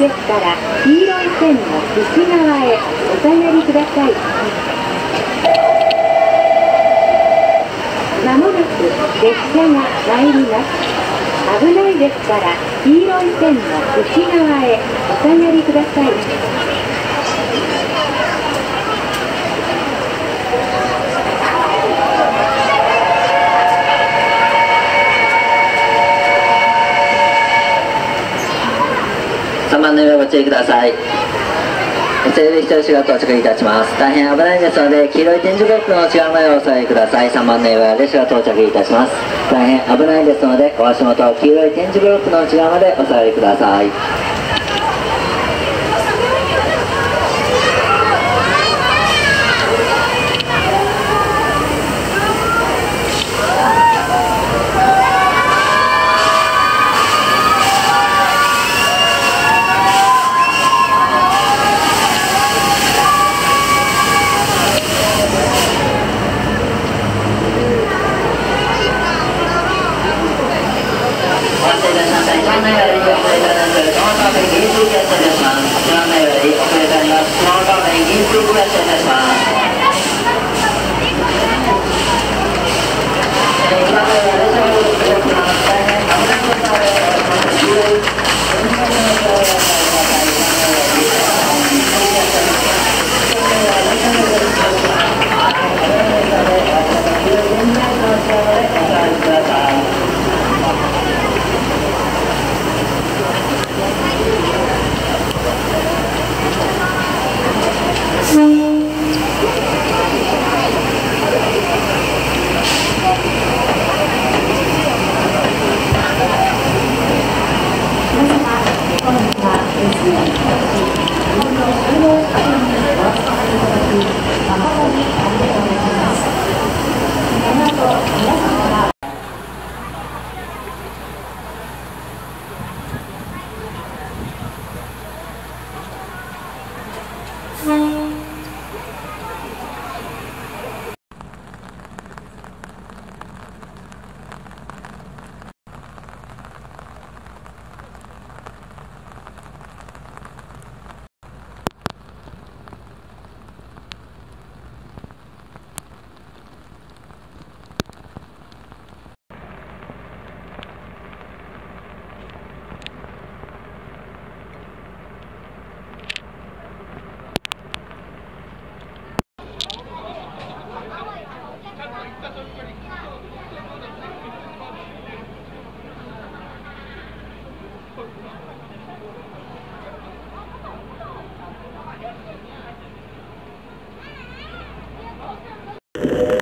です。から黄色い線の内側へお下がりくださいまもなく列車が参ります。危ないですから黄色い線の内側へお下がりください。3番の上ご注意ください。整備一人が到着いたします。大変危ないですので黄色い点字ブロックの内側までお座りください。3番の上列車が到着いたします。大変危ないですのでお足元黄色い点字ブロックの内側までお座りください。Yeah.